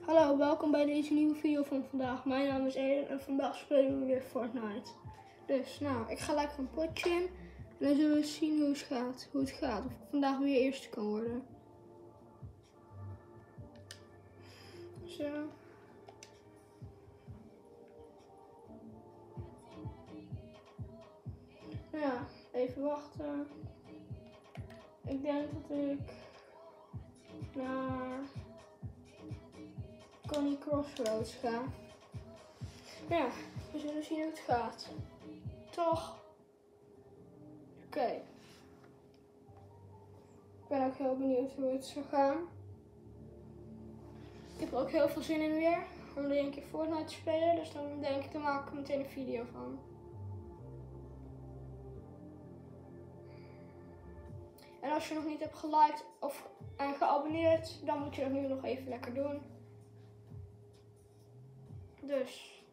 Hallo, welkom bij deze nieuwe video van vandaag. Mijn naam is Eden en vandaag spelen we weer Fortnite. Dus, nou, ik ga lekker een potje in. En dan zullen we zien hoe het gaat. Hoe het gaat. Of ik vandaag weer eerste kan worden. Zo. Nou ja, even wachten. Ik denk dat ik naar Connie Crossroads ga. Ja, we zullen zien hoe het gaat. Toch? Oké. Ik ben ook heel benieuwd hoe het zal gaan. Ik heb er ook heel veel zin in weer. Om weer een keer Fortnite te spelen. Dus dan denk ik, dan maak ik meteen een video van. En als je nog niet hebt geliked of en geabonneerd, dan moet je dat nu nog even lekker doen. Dus,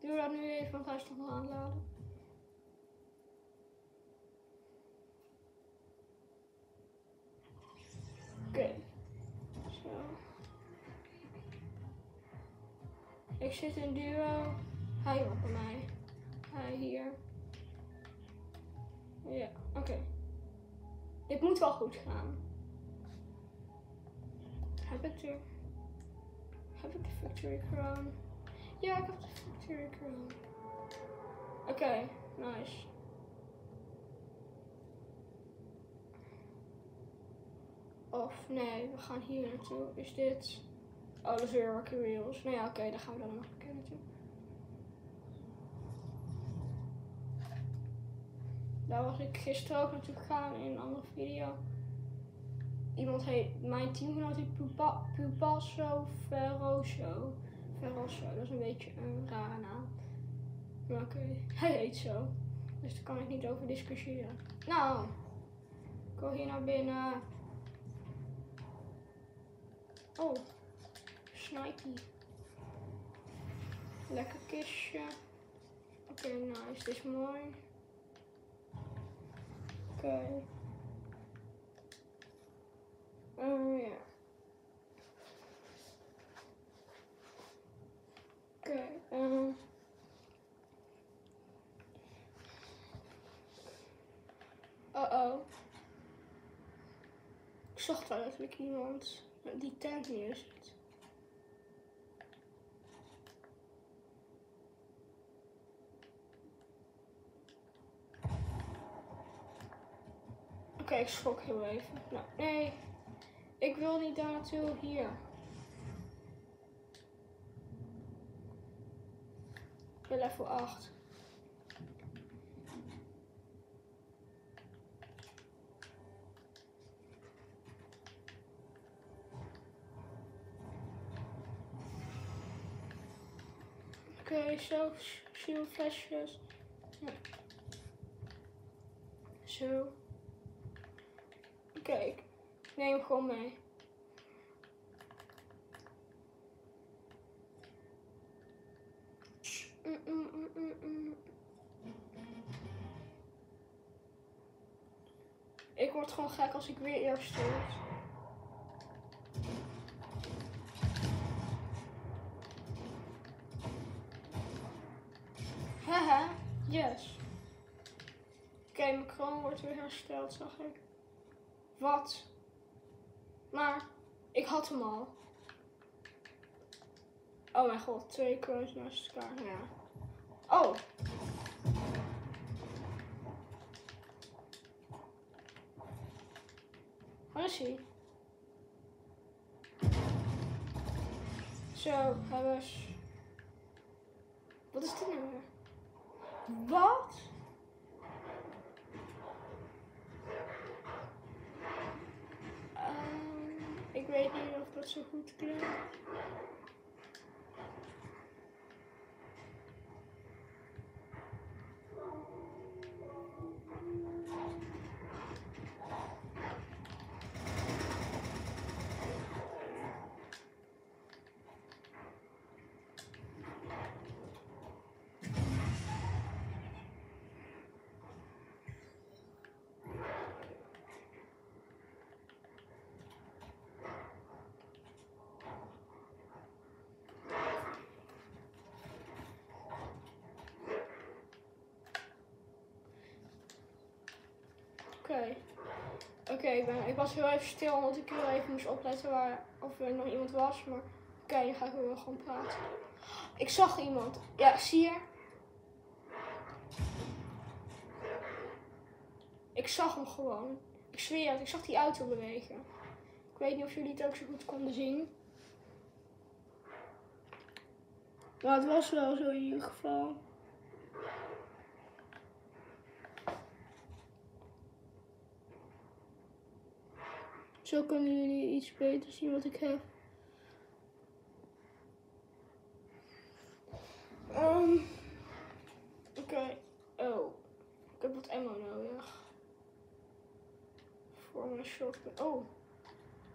doe dat nu even, want hij is toch nog aan het laden. Oké, zo. Ik zit in duo. Hij op mij. Hij hier. Ja, oké. Dit moet wel goed gaan. Heb ik de... Heb ik de Victory Crown? Ja, ik heb de Victory Crown. Oké, nice. Of nee, we gaan hier naartoe. Is dit... Oh, dat is weer Rocky Wheels. Nou ja, oké, dan gaan we dan nog een keer naartoe. Daar was ik gisteren ook naartoe gegaan in een andere video. Iemand heet, mijn teamgenoot heet Pupa, Pupasso Ferroso. Ferroso, dat is een beetje een rare naam. Maar oké, hij heet zo. Dus daar kan ik niet over discussiëren. Nou, ik wil hier naar binnen. Oh, Snipey. Lekker kistje. Oké, nice, dit is mooi. Oké. Oh ja. Oké, ehm. Uh-oh. Ik zocht wel natuurlijk iemand die tent neerzet. Oké, ik schrok heel even. Nou, nee. Ik wil niet daar naartoe. Hier. Ben level 8. Oké, okay, zo. Shield flesjes. Ja. Zo. Kijk, neem gewoon mee. Ik word gewoon gek als ik weer eerst word. Haha, yes. Oké, mijn kroon wordt weer hersteld, zag ik. Wat? Maar ik had hem al. Oh mijn god, twee kroons naast elkaar. Ja. Oh. Zo. Wat is dit nou? Wat? Ik weet niet of dat zo goed klinkt. Oké, ik, ben- ik was heel even stil omdat ik heel even moest opletten waar, of er nog iemand was. Maar oké, dan ga ik weer gewoon praten. Ik zag iemand. Ja, zie je? Ik zag hem gewoon. Ik zweer het, ik zag die auto bewegen. Ik weet niet of jullie het ook zo goed konden zien. Maar het was wel zo in ieder geval. Zo kunnen jullie iets beter zien wat ik heb. Ehm, Oké. Oh. Ik heb wat ammo nodig. Voor mijn shotgun. Oh.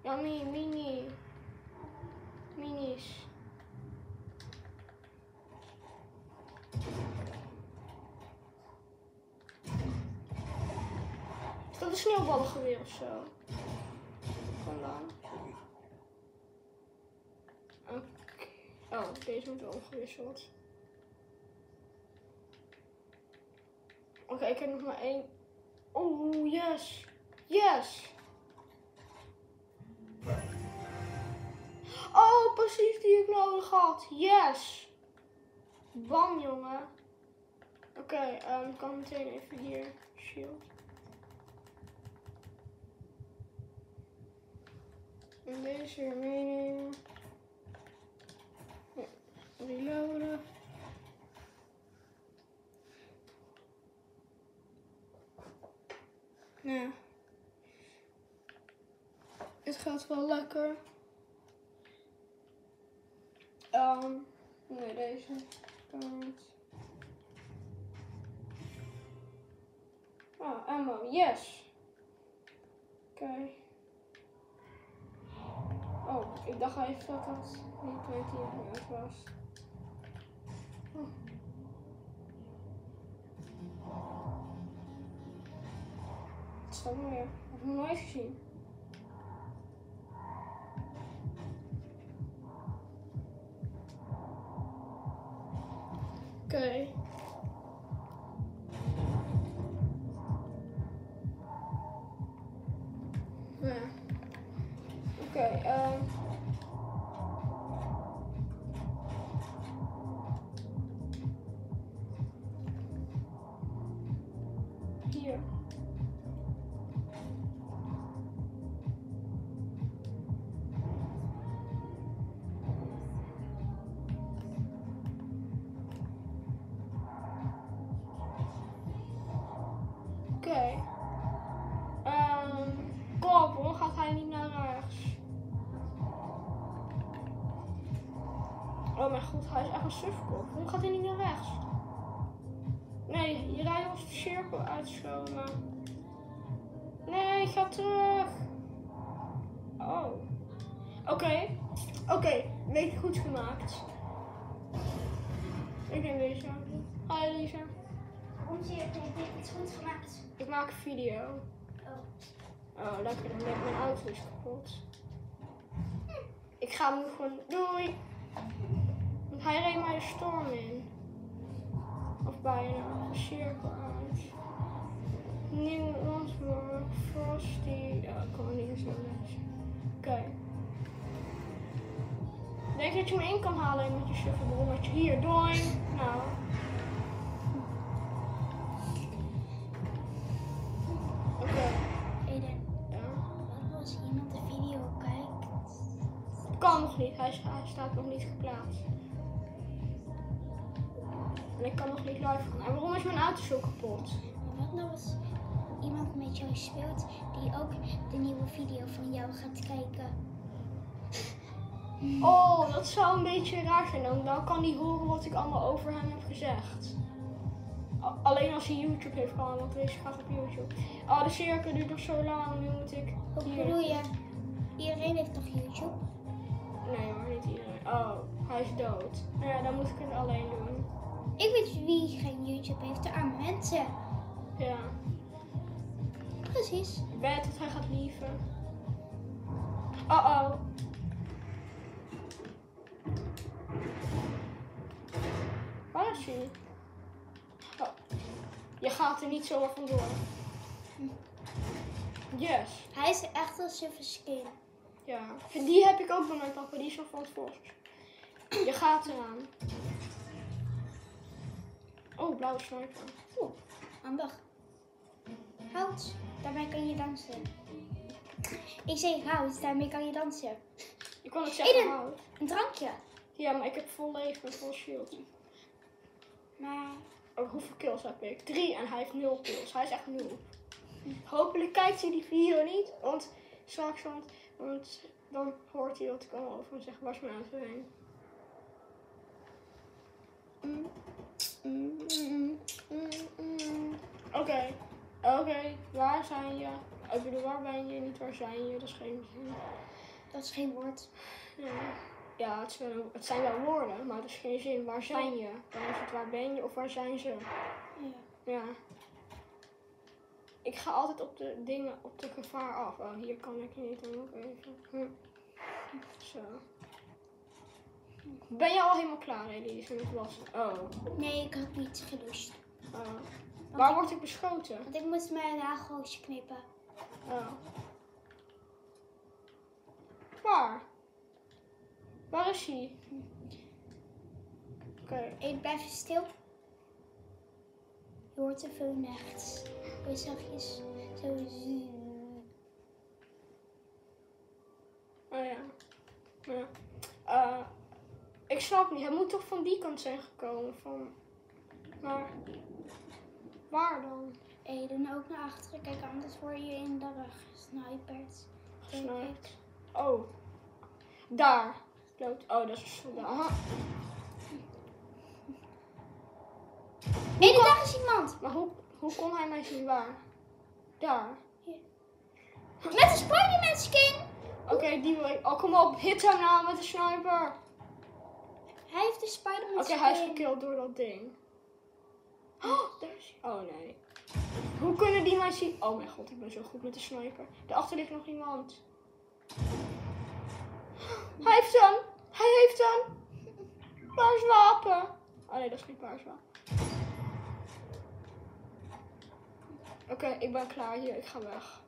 Ja, mini, mini. Minis. Is dat een sneeuwballengeweer of zo? Vandaan. Oké. Oh, deze moet omgewisseld. Oké, ik heb nog maar één. Oh, yes. Yes. Oh, precies die ik nodig had. Yes. Bam, jongen. Oké, ehm, ik kan meteen even hier. Shield. En deze weer meenemen. Ja, reloaden. Ja. Het gaat wel lekker. Ehm, nee, deze kan niet. Ah, ammo, yes. Oké. Oh, ik dacht even dat dat niet weet hier uit was. Staat mooi. Heb ik nog nooit gezien. Oké. Oké, ehm. Hier. Oké. Ehm, Kom, waarom gaat hij niet Oh mijn god, hij is echt een sufkop. Waarom gaat hij niet naar rechts? Nee, je rijdt als de cirkel uitschomen. Nee, ga terug. Oh. Oké. Oké, beetje goed gemaakt. Ik neem deze. Hi Lisa. Waarom zie je het niet iets goed gemaakt? Ik maak een video. Oh. Oh, lekker. Dan ben mijn auto is kapot. Ik ga hem nu gewoon... Doei! Hij reed mij de storm in. Of bijna. Een cirkel uit. Nieuw landmark. Frosty. Ja, ik kan er niet eens naar lezen. Oké. Denk je dat je me in kan halen met je shufflebrommetje? Hier, doei! Nou. Oké. Eden, Ja. wat als iemand de video kijkt? Kan nog niet, hij, hij staat nog niet geplaatst. En ik kan nog niet live gaan. En waarom is mijn auto zo kapot? Wat nou als iemand met jou speelt die ook de nieuwe video van jou gaat kijken? Oh, dat zou een beetje raar zijn. Dan, dan kan hij horen wat ik allemaal over hem heb gezegd. Alleen als hij YouTube heeft kan, want deze gaat op YouTube. Oh, de cirkel duurt nog zo lang. Nu moet ik. Wat bedoel je? Iedereen heeft toch YouTube? Nee hoor, niet iedereen. Oh, hij is dood. Nou ja, dan moet ik het alleen doen. Ik weet wie geen YouTube heeft, de arme mensen. Ja. Precies. Ik weet dat hij gaat lieven. Oh oh. Waar is hij? Oh. Je gaat er niet zomaar vandoor. Yes. Hij is echt een super skin. Ja. Die heb ik ook bij mijn papa. Die is van het vos. Je gaat eraan. Oh, blauwe sniper. Oeh, handig. Hout, daarmee kan je dansen. Ik zeg hout, daarmee kan je dansen. Ik kon het zeggen, Eden. hout. Een drankje. Ja, maar ik heb vol leven, vol shield. Maar Oh, hoeveel kills heb ik? Drie en hij heeft nul kills. Hij is echt nul. Hopelijk kijkt hij die video niet, want straks, want, want dan hoort hij wat ik allemaal over hem zeg. Is mijn auto heen? Mm, mm, mm, mm, mm. Oké, oké, waar zijn je? Ik bedoel, waar ben je? Niet waar zijn je? Dat is geen zin. dat is geen woord. Ja, ja het, een- het zijn wel woorden, maar het is geen zin. Waar zijn je? Dan is het waar ben je of waar zijn ze? Ja. Ja. Ik ga altijd op de dingen, op de gevaar af. Oh, hier kan ik niet. Dan ook even. Hm. Zo. Ben je al helemaal klaar, Elise, met wassen? Oh. Nee, ik had niet gedoucht. oh. Waar word ik beschoten? Want ik moest mijn nagelhoosje knippen. Oh. Waar? Waar is hij? Oké. Ik blijf stil. Je hoort te veel nachts. Heel zachtjes. Zo. Oh ja. ja. Eh, ik snap niet. Hij moet toch van die kant zijn gekomen. Van... Maar... Waar dan? Eden ook naar achteren. Kijk, anders word je in de rug gesniperd. Gesniped. Oh. Daar. Oh, dat is een soldaat. Aha. Eden, daar is iemand! Maar hoe, hoe kon hij mij zien waar? Daar. Met een Spider-Man skin! Oké, die wil ik. Oh, kom op. Hit hem nou met de sniper. Hij heeft de Spider-Man Oké, hij is gekild door dat ding. Oh, daar is hij. Oh nee. Hoe kunnen die mij zien? Oh mijn god, ik ben zo goed met de sniper. Daarachter ligt nog iemand. Hij heeft hem! Hij heeft hem! Paars wapen! Oh nee, dat is geen paars wapen. Oké, ik ben klaar hier. Ik ga weg.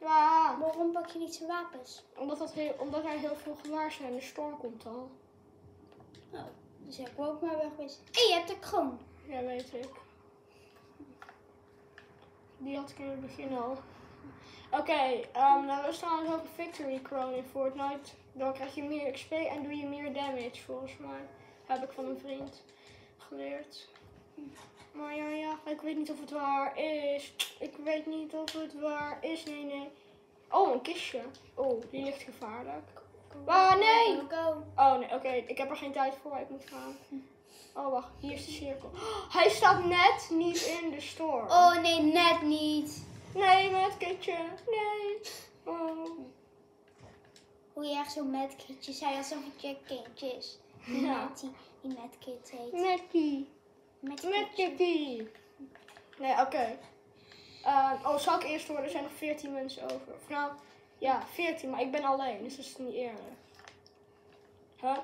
Ja, Waarom pak je niet zijn wapens? omdat, dat heel, omdat er heel veel gewaar zijn. De storm komt al. Oh, dus ik wil ook maar wegwezen. Hé, je hebt de kroon. Ja, weet ik. Die had ik in het begin al. Oké, ehm nou er staan ook een Victory Crown in Fortnite. Dan krijg je meer XP en doe je meer damage volgens mij. Heb ik van een vriend geleerd. Maar ja, ja, ik weet niet of het waar is. Ik weet niet of het waar is. Nee, nee. Oh, een kistje. Oh, die ligt gevaarlijk. Ah, nee! Go. Oh nee, oké, ik heb er geen tijd voor, ik moet gaan. Oh wacht, hier is de cirkel. Hij staat net niet in de storm. Oh nee, net niet. Nee, met kitje. Nee. Oh. Hoe je echt zo'n medkitje zei alsof het je kindje is. Die Ja. met die, die medkit heet. Metkie. Met Met kitty. Nee, oké. Eh, oh, zal ik eerst worden? Er zijn nog 14 mensen over. Of nou, ja, 14, maar ik ben alleen, dus dat is niet eerlijk. Huh?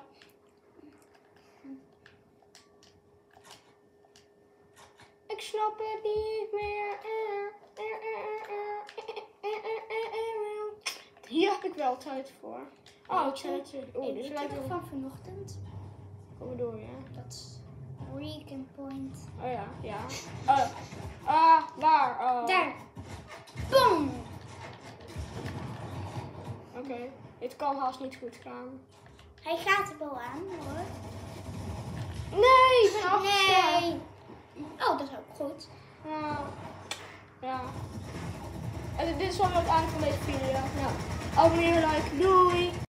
Ik snap het niet meer. Hier heb ik wel tijd voor. Oh, ik zei het weet je lijkt wel. van vanochtend? Wat bedoel je? Dat is Point. Oh ja, ja. Oh. Ah, waar? Oh. Daar. Oké. Dit kan haast niet goed gaan. Hij gaat er wel aan hoor. Nee, ik ben. Nee. Oh, dat is ook goed. Ja. Ja. En dit is wel het einde van deze video. Ja. Abonneer, like, doei.